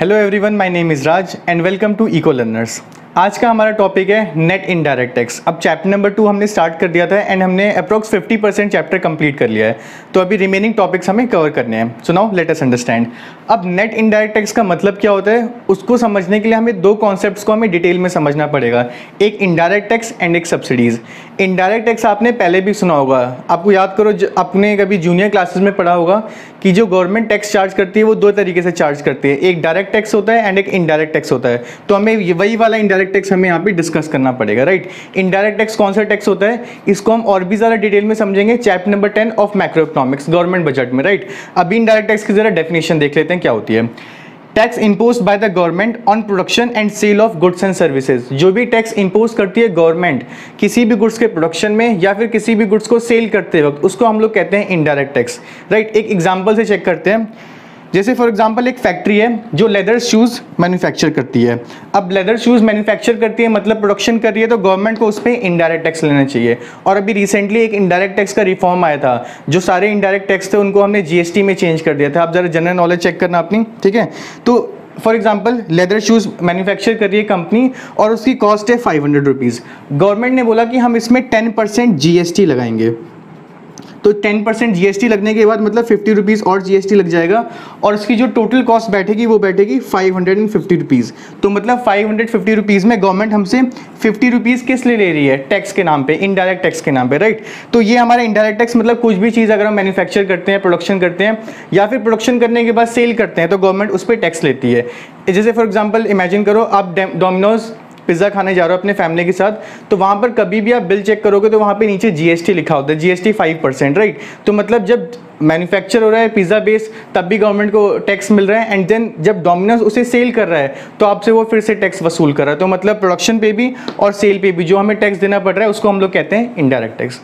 Hello everyone, my name is Raj and welcome to EcoLearners. आज का हमारा topic है नेट इनडायरेक्ट टैक्स अब चैप्टर नंबर टू हमने स्टार्ट कर दिया था एंड हमने अप्रॉक्स 50 परसेंट चैप्टर कंप्लीट कर लिया है। तो अभी रिमेनिंग टॉपिक्स हमें कवर करने हैं। So now let us understand अब नेट इनडायरेक्ट टैक्स का मतलब क्या होता है? उसको समझने के लिए हमें दो कॉन्सेप्ट को हमें डिटेल में समझना पड़ेगा। एक इनडायरेक्ट टैक्स एंड एक सब्सिडीज़ इनडायरेक्ट टैक्स आपने पहले भी सुना होगा। आपको याद करो आपने कभी जूनियर क्लासेस में पढ़ा होगा कि जो गवर्नमेंट टैक्स चार्ज करती है, वो दो तरीके से चार्ज करती है। एक डायरेक्ट टैक्स होता है एंड एक इनडायरेक्ट टैक्स होता है। तो हमें वही वाला इनडायरेक्ट टैक्स हमें यहाँ पे डिस्कस करना पड़ेगा राइट इनडायरेक्ट टैक्स कौन सा टैक्स होता है? इसको हम और भी ज़्यादा डिटेल में समझेंगे। Chapter number ten of macroeconomics government budget में राइट अभी इनडायरेक्ट टैक्स की ज़रा डेफिनेशन देख लेते हैं, क्या होती है। Tax impose by the government on production and sale of goods and services जो भी टैक्स इम्पोज करती है गवर्नमेंट किसी भी गुड्स के प्रोडक्शन में या फिर किसी भी गुड्स को सेल करते वक्त, उसको हम लोग कहते हैं इनडायरेक्ट टैक्स राइट एक एग्जांपल से चेक करते हैं। जैसे फॉर एग्जांपल एक फैक्ट्री है जो लेदर शूज़ मैन्युफैक्चर करती है। अब लेदर शूज़ मैन्युफैक्चर करती है मतलब प्रोडक्शन कर रही है तो गवर्नमेंट को उस पर इनडायरेक्ट टैक्स लेना चाहिए। और अभी रिसेंटली एक इनडायरेक्ट टैक्स का रिफॉर्म आया था, जो सारे इनडायरेक्ट टैक्स थे उनको हमने जीएसटी में चेंज कर दिया था। आप जरा जनरल नॉलेज चेक करना अपनी, ठीक है? तो for example leather shoes manufacture कर रही है कंपनी और उसकी कॉस्ट है फाइव हंड्रेड रुपीज़ गवर्नमेंट ने बोला कि हम इसमें टेन परसेंट जी लगाएँगे। तो 10 परसेंट जी लगने के बाद मतलब फिफ्टी रुपीज़ और जीएसटी लग जाएगा और इसकी जो टोटल कॉस्ट बैठेगी, वो बैठेगी five hundred and fifty rupees तो मतलब फाइव हंड्रेड फिफ्टी रुपीज़ में गवर्नमेंट हमसे फिफ्टी रुपीज़ किस लिए ले रही है? टैक्स के नाम पे इनडायरेक्ट टैक्स के नाम पे राइट तो ये हमारा इनडायरेक्ट टैक्स मतलब कुछ भी चीज़ अगर हम मैन्युफैक्चर करते हैं प्रोडक्शन करते हैं, या फिर प्रोडक्शन करने के बाद सेल करते हैं तो गवर्नमेंट उस पर टैक्स लेती है। जैसे फॉर एग्ज़ाम्पल इमेजिन करो आप डोमिनोज पिज़्ज़ा खाने जा रहे हो अपने फैमिली के साथ तो वहाँ पर कभी भी आप बिल चेक करोगे तो वहाँ पे नीचे जीएसटी लिखा होता है जीएसटी फाइव परसेंट राइट तो मतलब जब मैन्युफैक्चर हो रहा है पिज़्ज़ा बेस तब भी गवर्नमेंट को टैक्स मिल रहा है एंड देन जब डोमिनोज उसे सेल कर रहा है तो आपसे वो फिर से टैक्स वसूल कर रहा है। तो मतलब प्रोडक्शन पे भी और सेल पे भी जो हमें टैक्स देना पड़ रहा है, उसको हम लोग कहते हैं indirect tax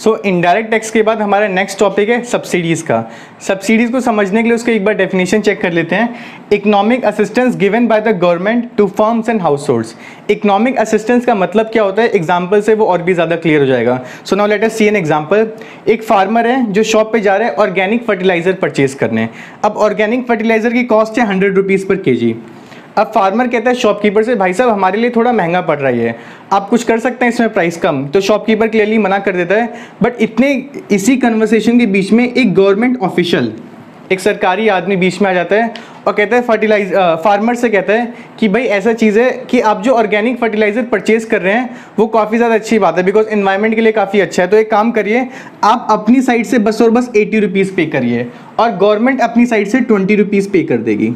so indirect tax के बाद हमारा नेक्स्ट टॉपिक है सब्सिडीज़ का। सब्सिडीज़ को समझने के लिए उसका एक बार डेफिनेशन चेक कर लेते हैं। Economic assistance given by the government to firms and households economic assistance का मतलब क्या होता है? एग्ज़ाम्पल से वो और भी ज़्यादा क्लियर हो जाएगा। So now let us see an example एक फार्मर है जो शॉप पे जा रहा है ऑर्गेनिक फर्टिलाइज़र परचेज करने। अब ऑर्गेनिक फर्टिलाइज़र की कॉस्ट है हंड्रेड रुपीज़ पर के अब फार्मर कहता है शॉपकीपर से, भाई साहब, हमारे लिए थोड़ा महँगा पड़ रहा है आप कुछ कर सकते हैं इसमें प्राइस कम। तो शॉपकीपर क्लियरली मना कर देता है। बट इतने, इसी कन्वर्सेशन के बीच में एक गवर्नमेंट ऑफिशियल एक सरकारी आदमी बीच में आ जाता है और कहता है फर्टिलाइज फार्मर से कहता है कि, भाई, ऐसा चीज़ है कि आप जो ऑर्गेनिक फर्टिलाइज़र परचेज कर रहे हैं, वो काफ़ी ज़्यादा अच्छी बात है बिकॉज़ इन्वायरमेंट के लिए काफ़ी अच्छा है। तो एक काम करिए, आप अपनी साइड से बस और बस एटी रुपीज़ पे करिए और गवर्नमेंट अपनी साइड से ट्वेंटी रुपीज़ पे कर देगी।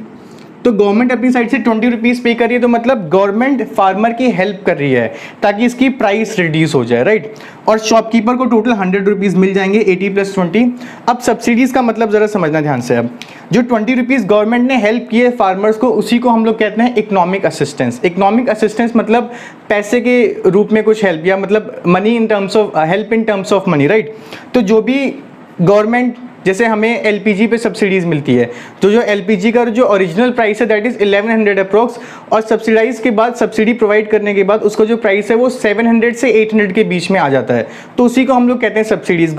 तो गवर्नमेंट अपनी साइड से ट्वेंटी रुपीज़ पे कर रही है तो मतलब गवर्नमेंट फार्मर की हेल्प कर रही है, ताकि इसकी प्राइस रिड्यूस हो जाए राइट और शॉपकीपर को टोटल हंड्रेड रुपीज़ मिल जाएँगे एटी प्लस ट्वेंटी अब सब्सिडीज़ का मतलब ज़रा समझना ध्यान से अब। जो ट्वेंटी रुपीज़ गवर्नमेंट ने हेल्प किए फार्मर्स को, उसी को हम लोग कहते हैं इकोनॉमिक असिस्टेंस इकोनॉमिक असिस्टेंस मतलब पैसे के रूप में कुछ हेल्प या मतलब money in terms of help in terms of money right तो जो भी गवर्नमेंट जैसे हमें एलपीजी पे सब्सिडीज़ मिलती है। तो जो एलपीजी का जो ओरिजिनल प्राइस है दैट इज़ 1100 अप्रोक्स और सब्सिडाइज के बाद सब्सिडी प्रोवाइड करने के बाद उसका जो प्राइस है, वो 700 से 800 के बीच में आ जाता है। तो उसी को हम लोग कहते हैं सब्सिडीज़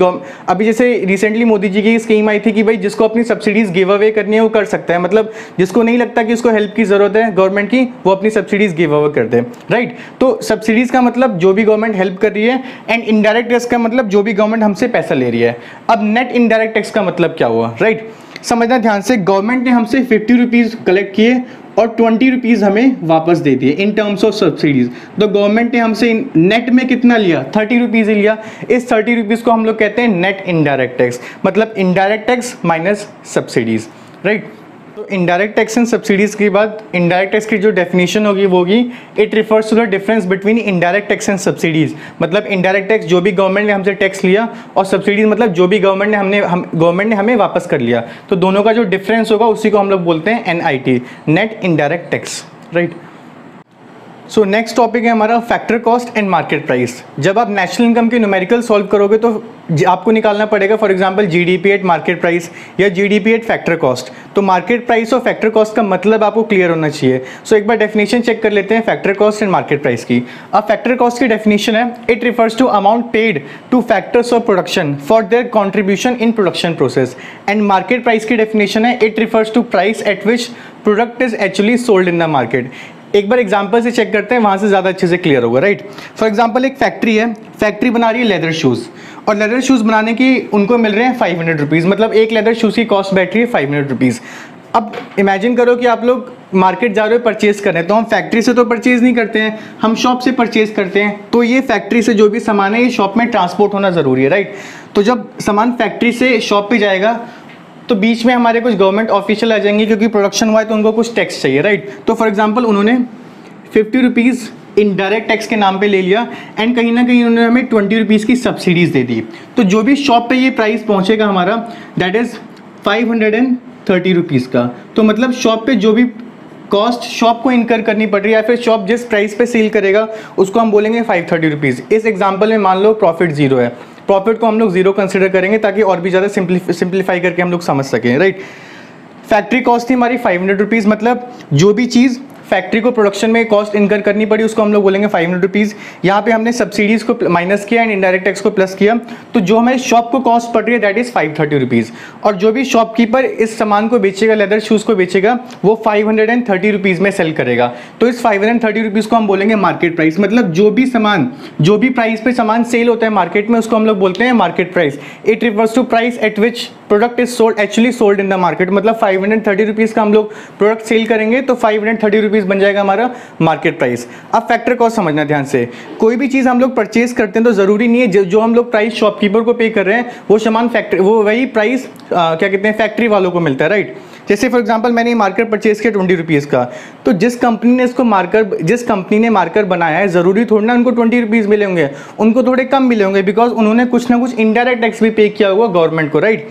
अभी जैसे रिसेंटली मोदी जी की स्कीम आई थी कि भाई जिसको अपनी सब्सिडीज़ गिव अवे करनी है, वो कर सकता है। मतलब जिसको नहीं लगता कि उसको हेल्प की ज़रूरत है गवर्नमेंट की, वो अपनी सब्सिडीज़ गिव अवे करते हैं राइट तो सब्सिडीज़ का मतलब जो भी गवर्नमेंट हेल्प कर रही है एंड इनडायरेक्ट टैक्स का मतलब जो भी गवर्नमेंट हमसे पैसा ले रही है। अब नेट इनडायरेक्ट टैक्स का मतलब क्या हुआ? राइट समझना ध्यान से गवर्नमेंट ने हमसे फिफ्टी रुपीज़ कलेक्ट किए और ट्वेंटी रुपीज़ हमें वापस दे दिए इन टर्म्स ऑफ़ सब्सिडीज तो गवर्नमेंट ने हमसे नेट में कितना लिया? थर्टी रुपीज़ ही लिया. इस थर्टी रुपीज़ को हम लोग कहते हैं नेट इनडायरेक्ट टैक्स मतलब indirect tax minus subsidies right तो इनडायरेक्ट टैक्स एंड सब्सिडीज की बात इनडायरेक्ट टैक्स की जो डेफिनेशन होगी, वो होगी it refers to the difference between indirect tax and subsidies मतलब इनडायरेक्ट टैक्स जो भी गवर्नमेंट ने हमसे टैक्स लिया और सब्सिडीज मतलब जो भी गवर्नमेंट ने हमने, हम गवर्नमेंट ने हमें वापस कर लिया। तो दोनों का जो डिफरेंस होगा, उसी को हम लोग बोलते हैं NIT net indirect tax right so next topic है हमारा factor cost and market price जब आप नेशनल इनकम के न्यूमेरिकल सॉल्व करोगे तो आपको निकालना पड़ेगा for example GDP at market price या जीडीपी एट फैक्टर कॉस्ट तो मार्केट प्राइस और फैक्टर कॉस्ट का मतलब आपको क्लियर होना चाहिए. सो so, एक बार डेफिनेशन चेक कर लेते हैं factor cost and market price की. अब फैक्टर कॉस्ट की डेफिनेशन है it refers to amount paid to factors of production for their contribution in production process and market price की डेफिनेशन है it refers to price at which product is actually sold in the market एक बार example से check करते हैं, वहाँ से ज़्यादा अच्छे से क्लियर होगा राइट फॉर एग्ज़ाम्पल एक फैक्ट्री है फैक्ट्री बना रही है लेदर शूज़ और लेदर शूज़ बनाने की उनको मिल रहे हैं फाइव हंड्रेड रुपीज़ मतलब एक लेदर शूज़ की कॉस्ट बैठ रही है फाइव हंड्रेड रुपीज़ अब इमेजिन करो कि आप लोग मार्केट जा रहे हो परचेज कर रहे हैं तो हम फैक्ट्री से तो परचेज नहीं करते हैं, हम शॉप से परचेज करते हैं तो ये फैक्ट्री से जो भी सामान है, ये शॉप में ट्रांसपोर्ट होना ज़रूरी है राइट तो जब सामान फैक्ट्री से शॉप पे जाएगा तो बीच में हमारे कुछ गवर्नमेंट ऑफिशियल आ जाएँगे क्योंकि प्रोडक्शन हुआ है तो उनको कुछ टैक्स चाहिए राइट तो फॉर एग्ज़ाम्पल उन्होंने फिफ्टी रुपीज़ इनडायरेक्ट टैक्स के नाम पे ले लिया एंड कहीं ना कहीं उन्होंने हमें ट्वेंटी रुपीज़ की सब्सिडीज़ दे दी। तो जो भी शॉप पे ये प्राइस पहुंचेगा हमारा that is five hundred and thirty rupees का। तो मतलब शॉप पे जो भी कॉस्ट शॉप को इनकर करनी पड़ रही है या फिर शॉप जिस प्राइस पे सेल करेगा, उसको हम बोलेंगे फाइव थर्टी रुपीज़ इस एग्ज़ाम्पल में मान लो प्रॉफिट ज़ीरो है। प्रॉफिट को हम लोग ज़ीरो कंसिडर करेंगे ताकि और भी ज़्यादा सिंप्लीफाई करके हम लोग समझ सकें राइट फैक्ट्री कॉस्ट थी हमारी फाइव हंड्रेड रुपीज़ मतलब जो भी चीज़ फैक्ट्री को प्रोडक्शन में कॉस्ट इनकर करनी पड़ी, उसको हम लोग बोलेंगे फाइव हंड्रेड रुपीज़ यहाँ पे हमने सब्सिडीज़ को माइनस किया एंड इनडायरेक्ट टैक्स को प्लस किया. तो जो हमें शॉप को कॉस्ट पड़ रही है that is five thirty rupees और जो भी शॉपकीपर इस सामान को बेचेगा लेदर शूज़ को बेचेगा, वो five hundred and thirty rupees में सेल करेगा. तो इस फाइव हंड्रेड थर्टी रुपीज़ को हम बोलेंगे मार्केट प्राइस मतलब जो भी सामान, जो भी प्राइस पे सामान सेल होता है मार्केट में, उसको हम लोग बोलते हैं market price it refers to price at which product is sold actually sold in the market मतलब फाइव हंड्रेड थर्टी रुपीज़ का हम लोग प्रोडक्ट सेल करेंगे तो फाइव हंड्रेड थर्टी रुपीज़ बन जाएगा हमारा मार्केट प्राइस अब फैक्टर कॉस्ट समझना ध्यान से। कोई भी चीज़ हम लोग परचेज करते हैं तो ज़रूरी नहीं है जो, जो हम लोग प्राइस शॉपकीपर को पे कर रहे हैं वो सामान फैक्ट्री वो वही प्राइस क्या कहते हैं फैक्ट्री वालों को मिलता है राइट जैसे फॉर एग्जांपल मैंने मार्कर परचेज किया ट्वेंटी रुपीज़ का। तो जिस कंपनी ने इसको मार्कर जिस कंपनी ने मार्कर बनाया है ज़रूरी थोड़ी ना उनको ट्वेंटी रुपीज़ मिले होंगे। उनको थोड़े कम मिले होंगे बिकॉज़ उन्होंने कुछ ना कुछ इनडायरेक्ट टैक्स भी पे किया होगा गवर्नमेंट को राइट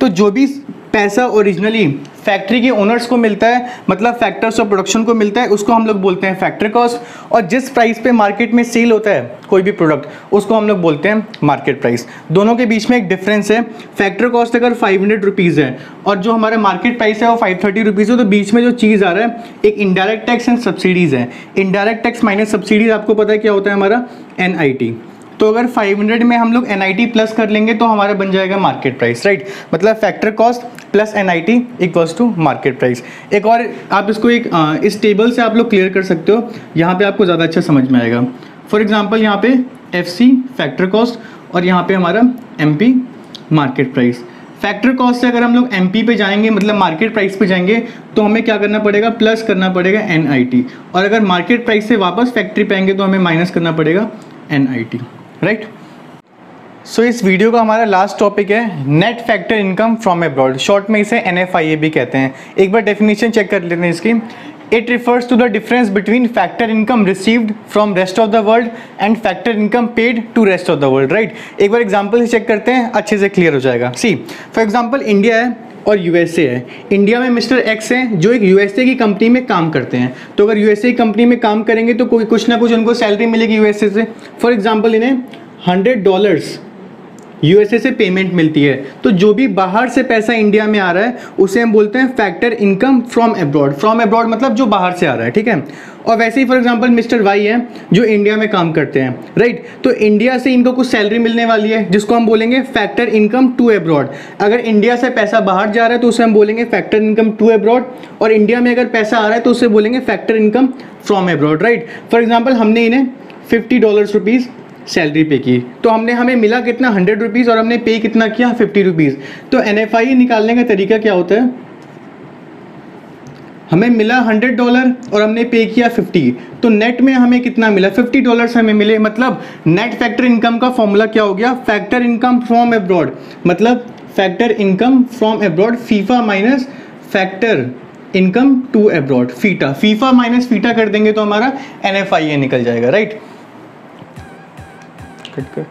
तो जो भी पैसा ओरिजिनली फैक्ट्री के ओनर्स को मिलता है मतलब फैक्टर्स ऑफ़ प्रोडक्शन को मिलता है, उसको हम लोग बोलते हैं फैक्ट्री कॉस्ट और जिस प्राइस पे मार्केट में सेल होता है, कोई भी प्रोडक्ट उसको हम लोग बोलते हैं मार्केट प्राइस दोनों के बीच में एक डिफरेंस है. फैक्ट्री कॉस्ट अगर फाइव हंड्रेड रुपीज़ है और जो हमारा मार्केट प्राइस है वो फाइव थर्टी रुपीज़ है तो बीच में जो चीज़ आ रहा है, एक इनडायरेक्ट टैक्स एंड सब्सिडीज़ है. इनडायरेक्ट टैक्स माइनस सब्सिडीज़ आपको पता है क्या होता है हमारा? एनआईटी तो अगर 500 में हम लोग NIT प्लस कर लेंगे तो हमारा बन जाएगा मार्केट प्राइस राइट मतलब factor cost plus N I T equals to market price एक और आप इसको एक आ, इस टेबल से आप लोग क्लियर कर सकते हो। यहाँ पे आपको ज़्यादा अच्छा समझ में आएगा। फॉर एग्ज़ाम्पल यहाँ पे एफ़ सी फैक्टर कॉस्ट और यहाँ पे हमारा M P market price factor cost से अगर हम लोग MP पे जाएँगे मतलब मार्केट प्राइस पे जाएँगे तो हमें क्या करना पड़ेगा? प्लस करना पड़ेगा NIT और अगर मार्केट प्राइस से वापस फैक्ट्री पे आएँगे तो हमें माइनस करना पड़ेगा NIT राइट? सो इस वीडियो का हमारा लास्ट टॉपिक है net factor income from abroad short में इसे एनएफआईए भी कहते हैं। एक बार डेफिनेशन चेक कर लेते हैं इसकी। It refers to the difference between factor income received from rest of the world and factor income paid to rest of the world right एक बार एग्ज़ाम्पल से चेक करते हैं, अच्छे से क्लियर हो जाएगा। सी फॉर एग्ज़ाम्पल इंडिया है और यूएसए है। इंडिया में मिस्टर एक्स हैं, जो एक यूएसए की कंपनी में काम करते हैं। तो अगर यूएसए की कंपनी में काम करेंगे तो कोई कुछ ना कुछ उनको सैलरी मिलेगी यूएसए से। फॉर एग्ज़ाम्पल इन्हें हंड्रेड डॉलर्स यूएसए से पेमेंट मिलती है। तो जो भी बाहर से पैसा इंडिया में आ रहा है, उसे हम बोलते हैं factor income from abroad from abroad मतलब जो बाहर से आ रहा है, ठीक है? और वैसे ही फॉर एग्जांपल मिस्टर वाई है, जो इंडिया में काम करते हैं राइट तो इंडिया से इनको कुछ सैलरी मिलने वाली है, जिसको हम बोलेंगे फैक्टर इनकम टू अब्रॉड अगर इंडिया से पैसा बाहर जा रहा है तो उसे हम बोलेंगे फैक्टर इनकम टू अब्रॉड और इंडिया में अगर पैसा आ रहा है तो उसे बोलेंगे factor income from abroad right for example हमने इन्हें फिफ्टी डॉलर रुपीज़ सैलरी पे की। तो हमने हमें मिला कितना? हंड्रेड रुपीज़ और हमने पे कितना किया? Fifty rupees. तो एन निकालने का तरीका क्या होता है? हमें मिला हंड्रेड डॉलर और हमने पे किया फिफ्टी। तो नेट में हमें कितना मिला? फिफ्टी डॉलर हमें मिले। मतलब नेट फैक्टर इनकम का फॉर्मूला क्या हो गया? फैक्टर इनकम फ्रॉम एब्रॉड मतलब factor income from abroad FIFA minus factor income to abroad FITA. FIFA minus FITA कर देंगे तो हमारा एन निकल जाएगा राइट कट कर।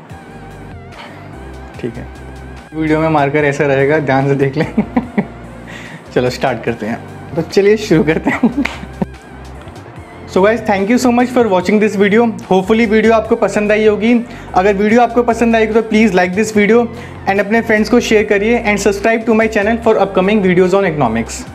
ठीक है। वीडियो में मार्कर ऐसा रहेगा ध्यान से देख लें। चलो स्टार्ट करते हैं। तो चलिए, शुरू करते हैं। So guys thank you so much for watching this video hopefully video आपको पसंद आई होगी। अगर वीडियो आपको पसंद आएगी तो please like this video and अपने फ्रेंड्स को शेयर करिए and subscribe to my channel for upcoming videos on economics